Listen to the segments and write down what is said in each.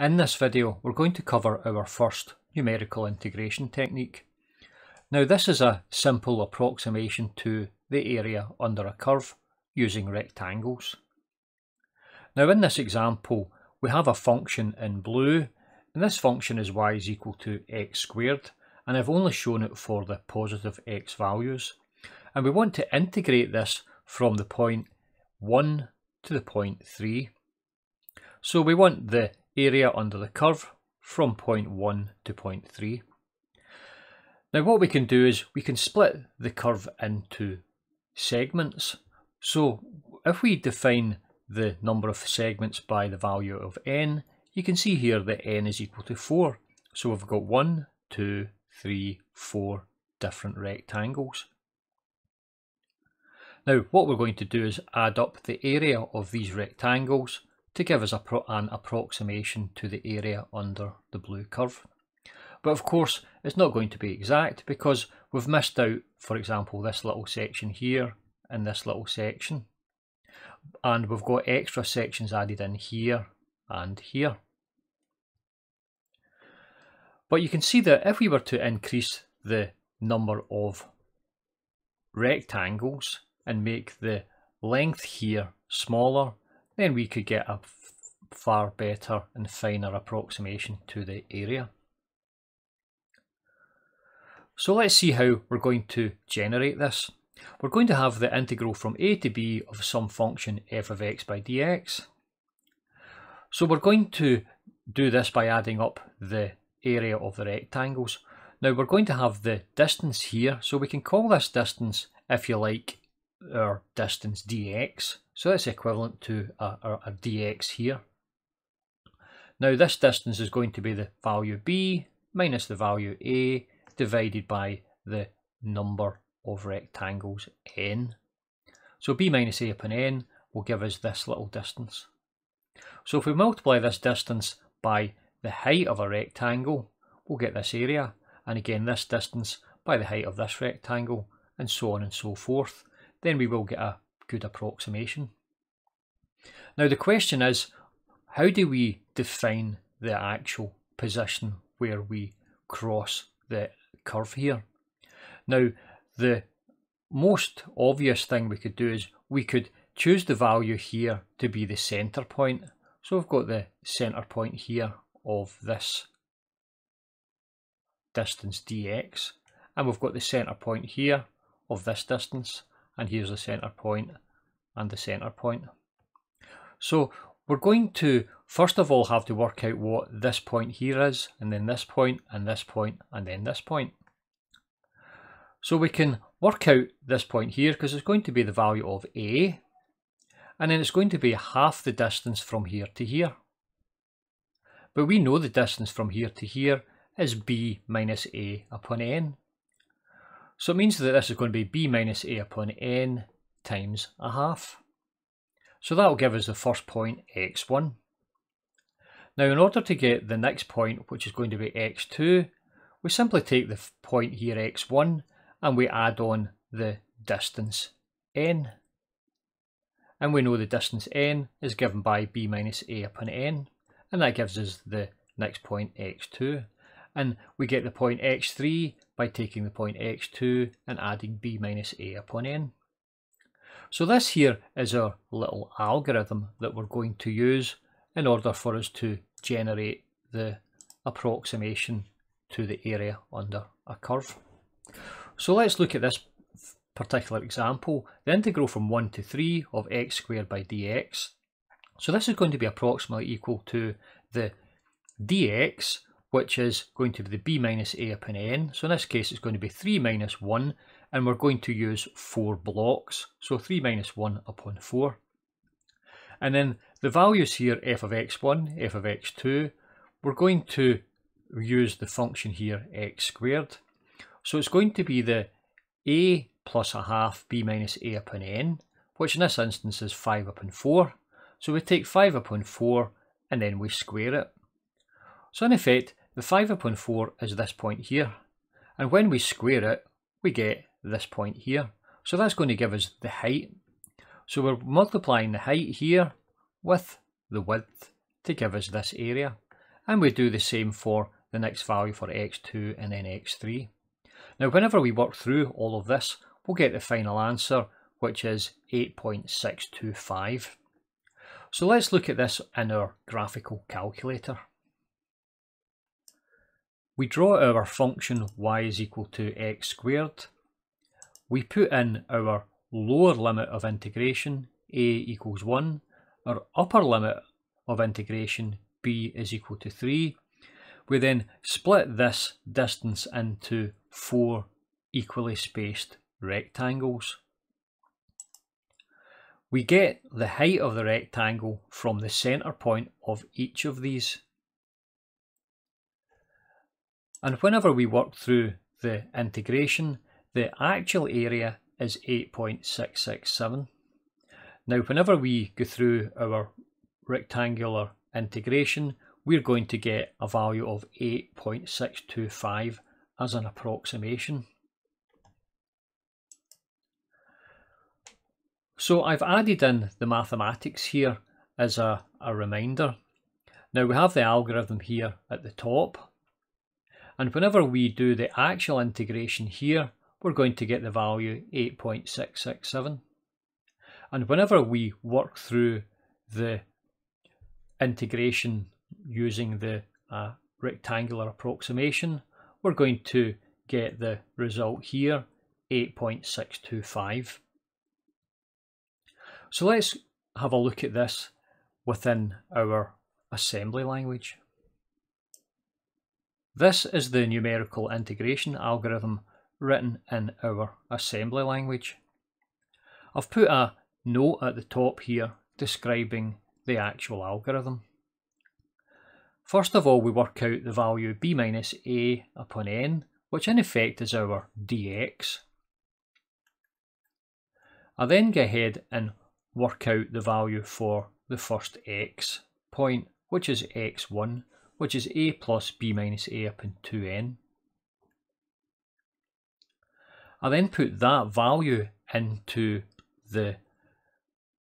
In this video we're going to cover our first numerical integration technique. Now this is a simple approximation to the area under a curve using rectangles. Now in this example we have a function in blue and this function is y is equal to x squared and I've only shown it for the positive x values and we want to integrate this from the point 1 to the point 3. So we want the area under the curve from point 1 to point 3. Now what we can do is we can split the curve into segments. So if we define the number of segments by the value of n, you can see here that n is equal to 4. So we've got 1, 2, 3, 4 different rectangles. Now what we're going to do is add up the area of these rectangles to give us an approximation to the area under the blue curve. But of course it's not going to be exact because we've missed out for example this little section here and this little section and we've got extra sections added in here and here. But you can see that if we were to increase the number of rectangles and make the length here smaller then we could get a far better and finer approximation to the area. So let's see how we're going to generate this. We're going to have the integral from a to b of some function f of x by dx. So we're going to do this by adding up the area of the rectangles. Now we're going to have the distance here, so we can call this distance, if you like, our distance dx. So that's equivalent to a, dx here. Now this distance is going to be the value b minus the value a divided by the number of rectangles n. So b minus a upon n will give us this little distance. So if we multiply this distance by the height of a rectangle, we'll get this area, and again this distance by the height of this rectangle, and so on and so forth then we will get a good approximation. Now the question is, how do we define the actual position where we cross the curve here? Now the most obvious thing we could do is we could choose the value here to be the centre point. So we've got the centre point here of this distance dx and we've got the centre point here of this distance and here's the center point and the center point. So we're going to first of all have to work out what this point here is and then this point and this point and then this point. So we can work out this point here because it's going to be the value of A and then it's going to be half the distance from here to here. But we know the distance from here to here is B minus A upon N. So it means that this is going to be b minus a upon n times a half. So that will give us the first point x1. Now in order to get the next point, which is going to be x2, we simply take the point here x1 and we add on the distance n. And we know the distance n is given by b minus a upon n, and that gives us the next point x2. And we get the point x3 by taking the point x2 and adding b minus a upon n. So this here is our little algorithm that we're going to use in order for us to generate the approximation to the area under a curve. So let's look at this particular example, the integral from 1 to 3 of x squared by dx. So this is going to be approximately equal to the dx which is going to be the b minus a upon n. So in this case, it's going to be 3 minus 1, and we're going to use four blocks. So 3 minus 1 upon 4. And then the values here, f of x1, f of x2, we're going to use the function here, x squared. So it's going to be the a plus a half b minus a upon n, which in this instance is 5 upon 4. So we take 5 upon 4 and then we square it. So in effect, the 5 upon 4 is this point here. And when we square it, we get this point here. So that's going to give us the height. So we're multiplying the height here with the width to give us this area. and we do the same for the next value for x2 and then x3. Now whenever we work through all of this, we'll get the final answer, which is 8.625. So let's look at this in our graphical calculator. We draw our function y is equal to x squared. We put in our lower limit of integration, a equals 1, our upper limit of integration, b is equal to 3. We then split this distance into four equally spaced rectangles. We get the height of the rectangle from the centre point of each of these. And whenever we work through the integration, the actual area is 8.667. Now whenever we go through our rectangular integration, we're going to get a value of 8.625 as an approximation. So I've added in the mathematics here as a, a reminder. Now we have the algorithm here at the top and whenever we do the actual integration here we're going to get the value 8.667 and whenever we work through the integration using the uh, rectangular approximation we're going to get the result here 8.625 so let's have a look at this within our assembly language. This is the numerical integration algorithm written in our assembly language. I've put a note at the top here describing the actual algorithm. First of all we work out the value b minus a upon n which in effect is our dx. I then go ahead and work out the value for the first x point, which is x1, which is a plus b minus a upon 2n. I then put that value into the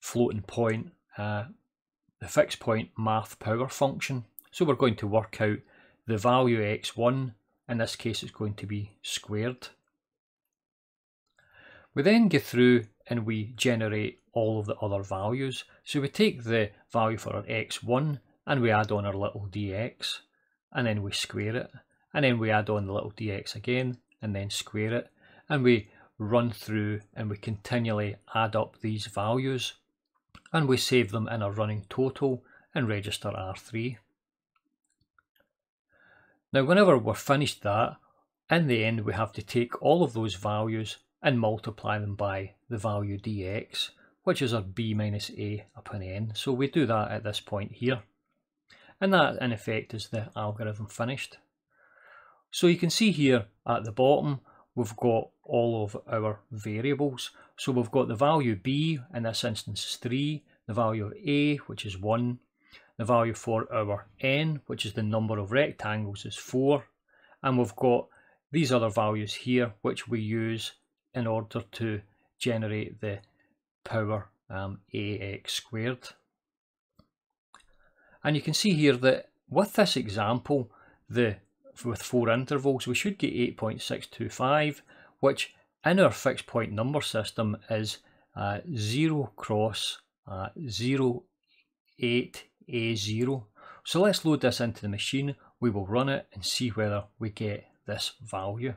floating point, uh, the fixed point math power function. So we're going to work out the value x1, in this case it's going to be squared. We then go through and we generate all of the other values. So we take the value for our x1 and we add on our little dx and then we square it and then we add on the little dx again and then square it and we run through and we continually add up these values and we save them in a running total and register R3. Now whenever we're finished that, in the end we have to take all of those values and multiply them by the value dx, which is our b minus a upon n. So we do that at this point here. And that in effect is the algorithm finished. So you can see here at the bottom, we've got all of our variables. So we've got the value b, in this instance is 3, the value of a, which is 1, the value for our n, which is the number of rectangles, is 4, and we've got these other values here, which we use in order to generate the power um, ax squared. And you can see here that with this example, the with four intervals, we should get 8.625, which in our fixed point number system is uh, 0 cross uh, 0, 8, A0. So let's load this into the machine, we will run it and see whether we get this value.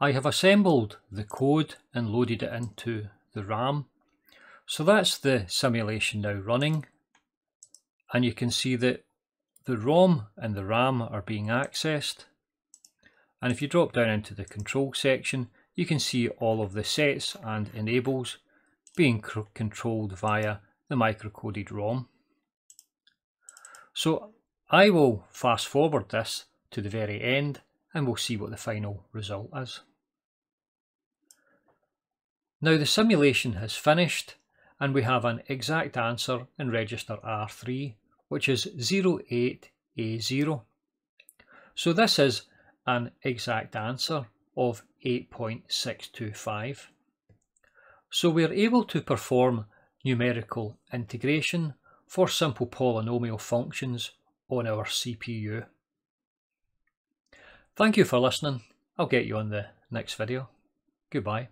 I have assembled the code and loaded it into the RAM. So that's the simulation now running. And you can see that the ROM and the RAM are being accessed. And if you drop down into the control section, you can see all of the sets and enables being controlled via the microcoded ROM. So I will fast forward this to the very end and we'll see what the final result is. Now the simulation has finished and we have an exact answer in register R3 which is 08A0. So this is an exact answer of 8.625. So we're able to perform numerical integration for simple polynomial functions on our CPU. Thank you for listening. I'll get you on the next video. Goodbye.